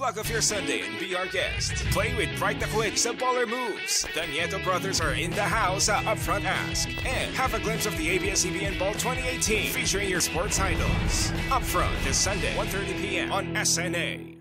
Block off your Sunday and be our guest. Play with Bright the Quick sa Baller Moves. The Nieto brothers are in the house at Upfront Ask. And have a glimpse of the ABS-CBN Ball 2018 featuring your sports idols. Upfront this Sunday, 1.30 p.m. on SNA.